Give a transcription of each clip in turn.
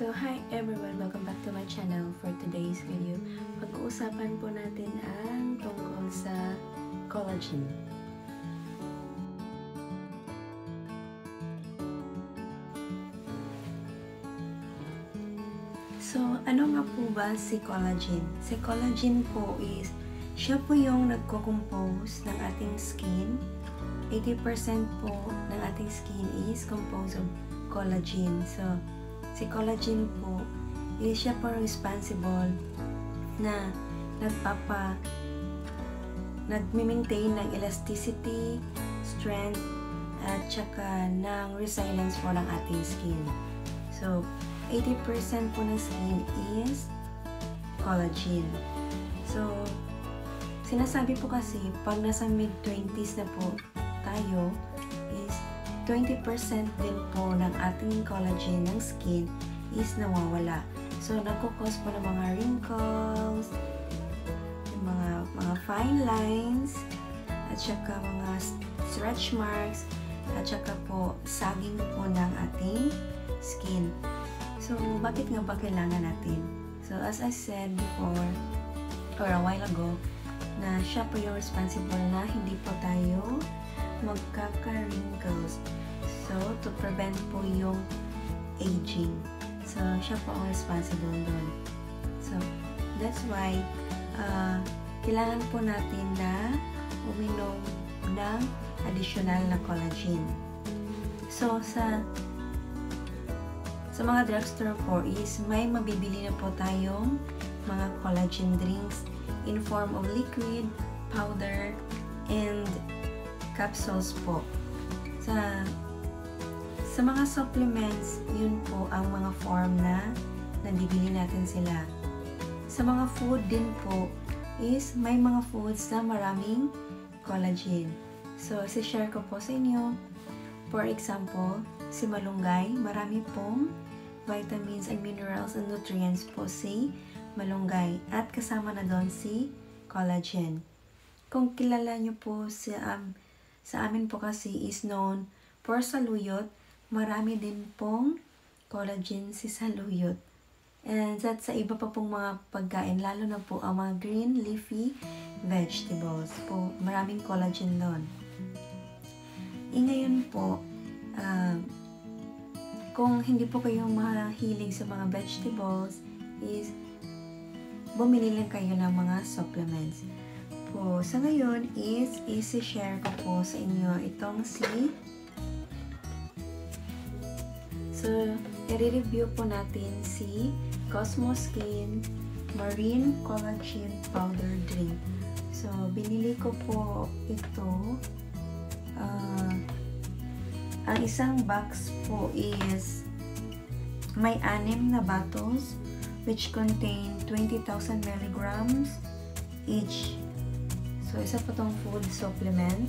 So, hi everyone! Welcome back to my channel for today's video. Pag-uusapan po natin ang tungkol sa collagen. So, ano nga po ba si collagen? Si collagen po is, siya po yung nagko-compose ng ating skin. 80% po ng ating skin is composed of collagen. So, si collagen po is siya po responsible na nagpapa nagmi-maintain ng elasticity, strength, at saka ng resilience po ng ating skin. So, 80% po ng skin is collagen. So, sinasabi po kasi, pag nasa mid-20s na po tayo, 20% din po ng ating collagen ng skin is nawawala. So, nagkukos po ng mga wrinkles, yung mga, mga fine lines, at saka mga stretch marks, at saka po sagging po ng ating skin. So, bakit nga ba kailangan natin? So, as I said before, or a while ago, na siya po yung responsible na hindi po tayo magkaka-wrinkles. So, to prevent po yung aging. So, siya po ang responsible doon. So, that's why, uh, kailangan po natin na uminom ng additional na collagen. So, sa sa mga drugstore po is may mabibili na po tayong mga collagen drinks in form of liquid, powder, and capsules po. Sa sa mga supplements, yun po ang mga form na nabibili natin sila. Sa mga food din po is may mga foods na maraming collagen. So, si-share ko po sa inyo. For example, si malunggay, marami pong vitamins and minerals and nutrients po si malunggay at kasama na doon si collagen. Kung kilala nyo po si, um, sa amin po kasi is known for saluyot, marami din pong collagen si saluyot. And that sa iba pa pong mga pagkain, lalo na po ang mga green leafy vegetables po, maraming collagen doon. E ngayon po, uh, kung hindi po kayo mahilig sa mga vegetables, is bumili lang kayo ng mga supplements. Po, sa ngayon is isi-share ko po sa inyo itong si So, i-review po natin si Cosmo Skin Marine Collagen Powder Drink. So, binili ko po ito uh, ang isang box po is may anim na bottles which contain 20,000 milligrams each. So, isa po tong food supplement.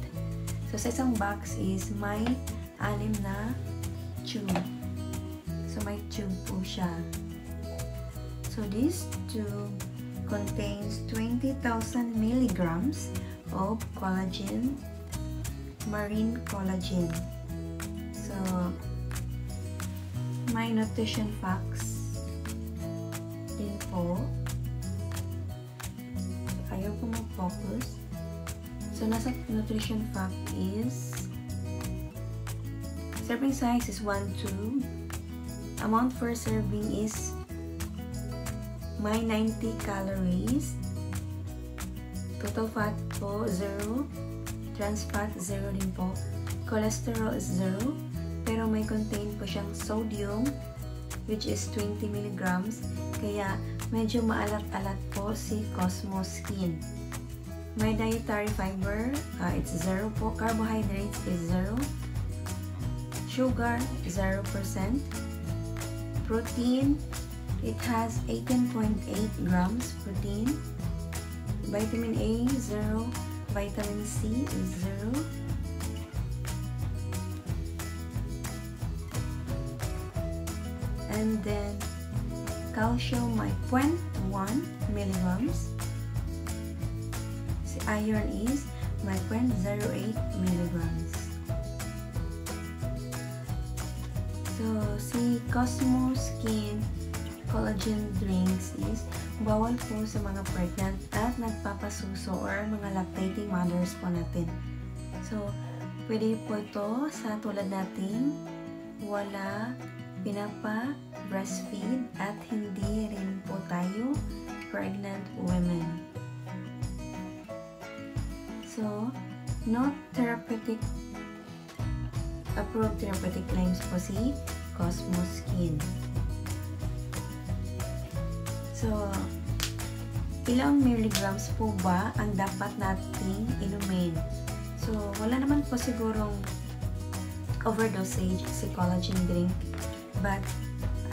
So, sa isang box is may anim na tube. So, may tube po siya. So, this tube contains 20,000 milligrams of collagen, marine collagen. So, may nutrition facts din po. Ayaw ko mag-focus. So, nasa nutrition fact is serving size is 1 tube. Amount per serving is may 90 calories. Total fat po, 0. Trans fat, 0 din po. Cholesterol is 0. Pero may contain po siyang sodium, which is 20 milligrams. Kaya, medyo maalat-alat po si Cosmo Skin. May dietary fiber, uh, it's 0 po. Carbohydrates is 0. Sugar, 0%. Protein, it has 18.8 grams protein. Vitamin A, 0. Vitamin C is 0. And then, calcium my 0.1 milligrams. Iron is may 0.08 milligrams. So, si Cosmo Skin collagen drinks is bawal po sa mga pregnant at nagpapasuso or mga lactating mothers po natin. So, pwede po ito sa tulad nating wala pinapa breastfeed at hindi rin po tayo pregnant women. So, not therapeutic approved therapeutic claims po si Cosmos Skin. So, ilang milligrams po ba ang dapat nating inumin? So, wala naman po sigurong overdosage si collagen drink. But,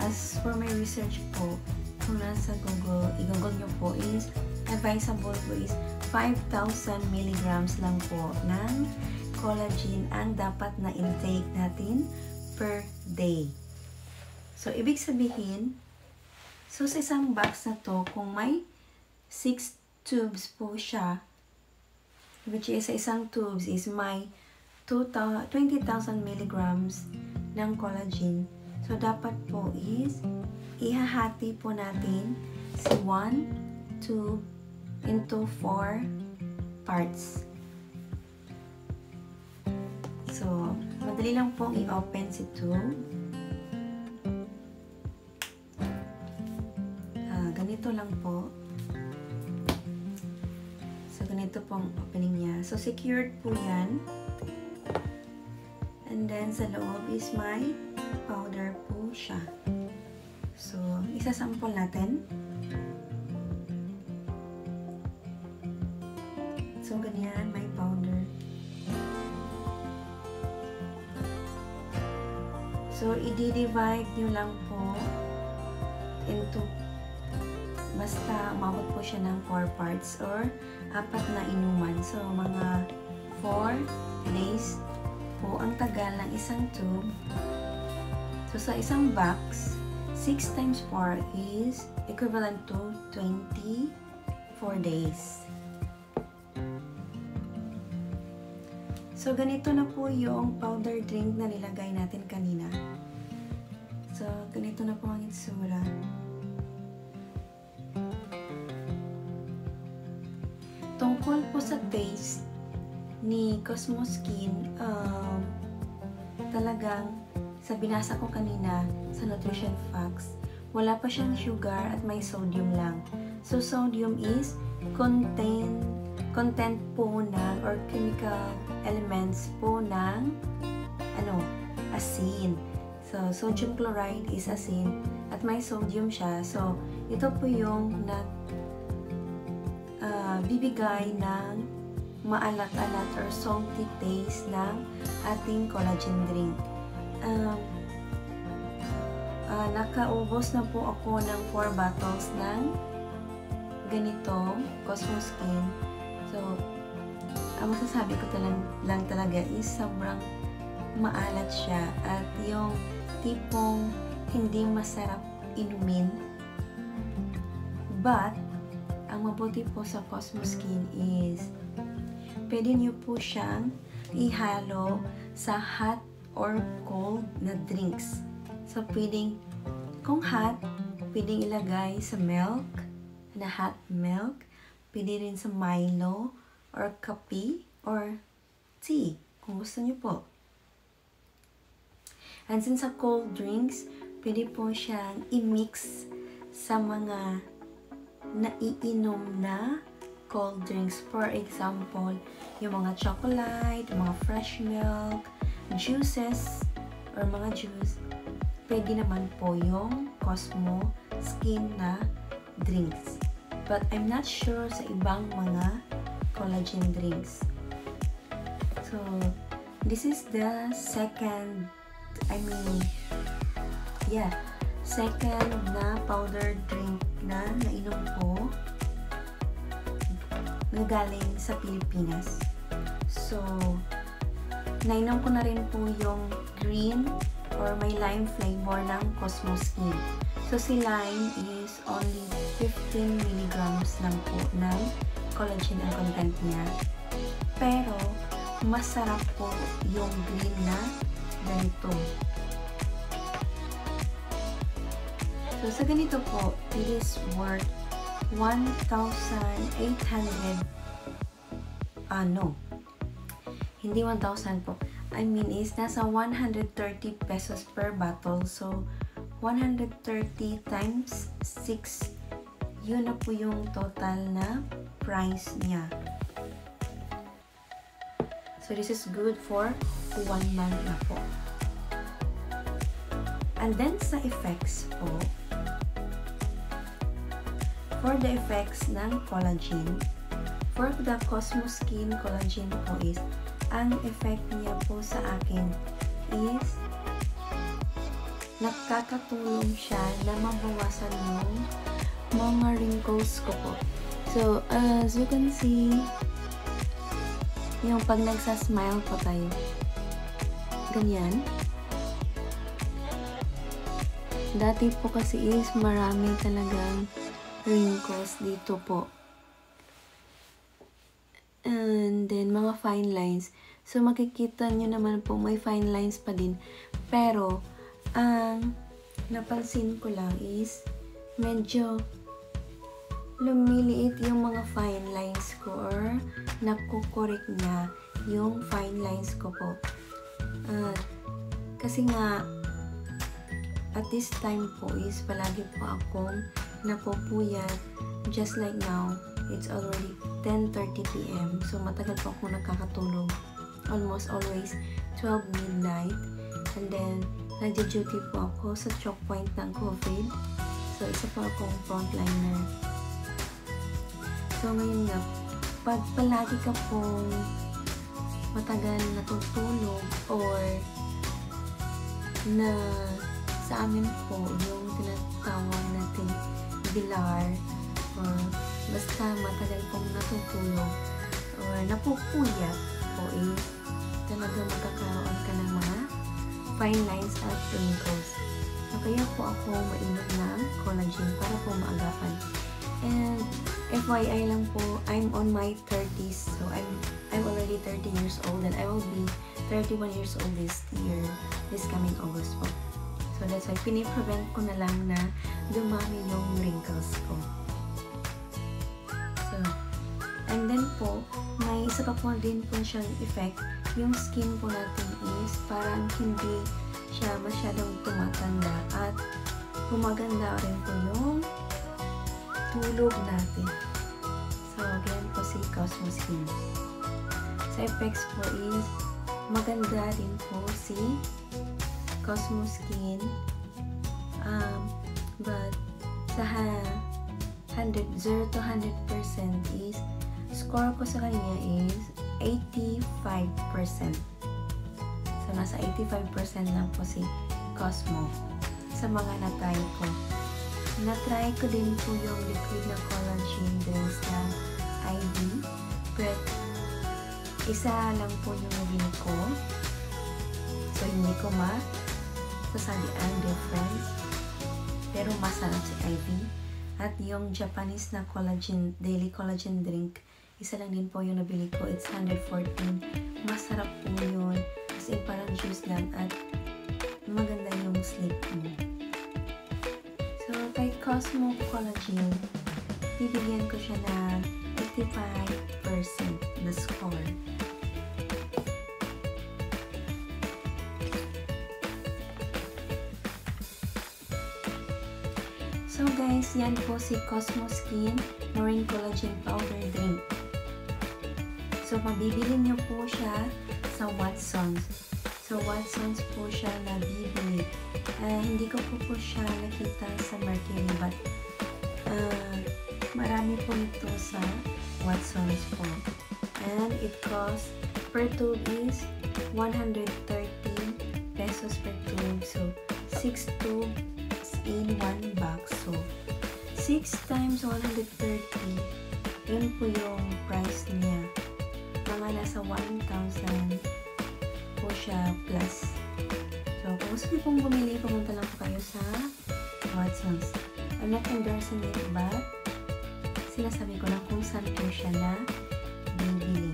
as for my research po, kung nasa Google, i-google nyo po is, advisable po is 5,000 milligrams lang po ng collagen ang dapat na intake natin per day. So, ibig sabihin, so sa isang box na to, kung may 6 tubes po siya, which is sa isang tubes is may 20,000 milligrams ng collagen. So, dapat po is ihahati po natin si 1 tube into 4 parts. So, madali lang pong i-open si tube. Ah, ganito lang po ganito pong opening niya. So, secured po yan. And then, sa loob is my powder po siya. So, isa-sample natin. I-divide nyo lang po into basta umabot po siya ng 4 parts or apat na inuman. So, mga 4 days po ang tagal ng isang tube. So, sa isang box, 6 times 4 is equivalent to 24 days. So, ganito na po yung powder drink na nilagay natin kanina. Ganito na po ang itsura. tungkol po sa taste ni Cosmo Skin, um, talagang sa binasa ko kanina sa nutrition facts, wala pa siyang sugar at may sodium lang. So, sodium is contain, content po ng or chemical elements po ng ano, asin. So, sodium chloride is asin at may sodium siya. So, ito po yung nag bibigay ng maalat-alat or salty taste ng ating collagen drink. Um, uh, nakaubos na po ako ng 4 bottles ng ganitong Cosmo Skin. So, ang masasabi ko talang, lang talaga is sobrang maalat siya at yung tipong hindi masarap inumin. But, ang mabuti po sa Cosmo Skin is pwede nyo po siyang ihalo sa hot or cold na drinks. So, pwedeng, kung hot, pwedeng ilagay sa milk, na hot milk, pwede rin sa Milo, or kape, or tea, kung gusto nyo po. And since sa cold drinks, pwede po siyang i-mix sa mga naiinom na cold drinks. For example, yung mga chocolate, mga fresh milk, juices, or mga juice, pwede naman po yung Cosmo Skin na drinks. But I'm not sure sa ibang mga collagen drinks. So, this is the second, I mean, yeah, second na powder drink na nainom ko na galing sa Pilipinas. So, nainom ko na rin po yung green or may lime flavor ng Cosmos Skin. So, si lime is only 15 milligrams lang po ng collagen ang content niya. Pero, masarap po yung green na ganito. So, sa ganito po, it is worth 1,800 ah, no. Hindi 1,000 po. I mean is nasa 130 pesos per bottle. So, 130 times 6 yun na po yung total na price niya. So, this is good for one month na po. And then, sa effects po, for the effects ng collagen, for the Cosmo Skin Collagen po is, ang effect niya po sa akin is, nakakatulong siya na mabawasan yung mga wrinkles ko po. So, as you can see, yung pag nagsasmile po tayo. Ganyan. Dati po kasi is marami talagang wrinkles dito po. And then, mga fine lines. So, makikita nyo naman po, may fine lines pa din. Pero, ang napansin ko lang is, medyo lumiliit yung mga fine lines ko or nakukorek niya yung fine lines ko po. Uh, kasi nga, at this time po is palagi po akong napupuyat. Just like now, it's already 10.30pm. So, matagal po akong nakakatulog. Almost always 12 midnight. And then, nagja-duty po ako sa choke point ng COVID. So, isa po akong frontliner. So, ngayon nga, pag palagi ka pong matagal natutulog or na sa amin po yung tinatawag natin bilar or basta matagal pong natutulog or napupuyat po eh talaga magkakaroon ka ng mga fine lines at wrinkles. So, kaya po ako mainom ng collagen para po maagapan. And FYI lang po, I'm on my 30s. So, I'm I'm already 30 years old and I will be 31 years old this year, this coming August po. So, that's why piniprevent ko na lang na dumami yung wrinkles ko. So, and then po, may isa pa po din po siyang effect. Yung skin po natin is parang hindi siya masyadong tumatanda at gumaganda rin po yung tulog natin. So, again po si Cosmo Skin. Sa effects po is maganda din po si Cosmo Skin. Um, but sa 100, 0 to 100% is score ko sa kanya is 85%. So, nasa 85% lang po si Cosmo sa mga na-try ko. Na-try ko din po yung liquid na collagen drinks na IV. But, isa lang po yung nabili ko. So, hindi ko ma sasabi ang difference. Pero, masarap si IV. At yung Japanese na collagen, daily collagen drink, isa lang din po yung nabili ko. It's 114. Masarap po yun. Kasi parang juice lang at maganda yung sleep mo. Kay Cosmo Collagen, bibigyan ko siya ng 85% na score. So guys, yan po si Cosmo Skin Marine Collagen Powder Drink. So, mabibili niyo po siya sa Watsons. So, Watsons po siya nabibili. Uh, hindi ko po po siya nakita sa Mercury but uh, marami po ito sa Watsons po. And it costs per tube is 130 pesos per tube. So, 6 tubes in 1 box. So, 6 times 130 yun po yung price niya. Mga nasa 1,000 po siya plus. So, kung gusto niyo pong bumili, pumunta lang po kayo sa Watsons. I'm not endorsing it, but sinasabi ko lang kung saan po siya na bibili.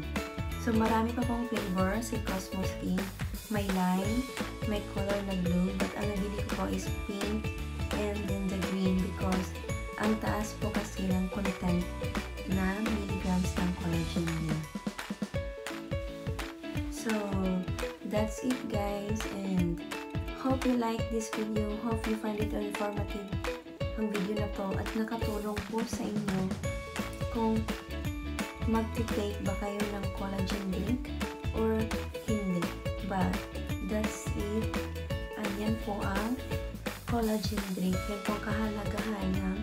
So, marami pa pong flavor si Cosmo Skin. May lime, may color na blue, but ang nabili ko po is pink and then the green because ang taas po kasi ng content that's it guys and hope you like this video. Hope you find it informative ang video na to at nakatulong po sa inyo kung magti-take ba kayo ng collagen drink or hindi. But, that's it. Ayan po ang collagen drink. Yan po kahalagahan ng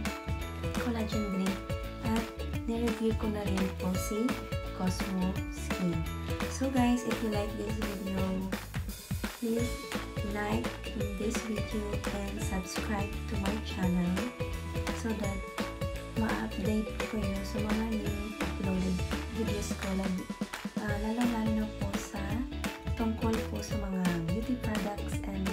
collagen drink. At nireview ko na rin po si Cosmo Skin. So guys, if you like this video, please like this video and subscribe to my channel so that ma-update po kayo sa mga new uploaded videos ko uh, lalo-lalo na po sa tungkol po sa mga beauty products and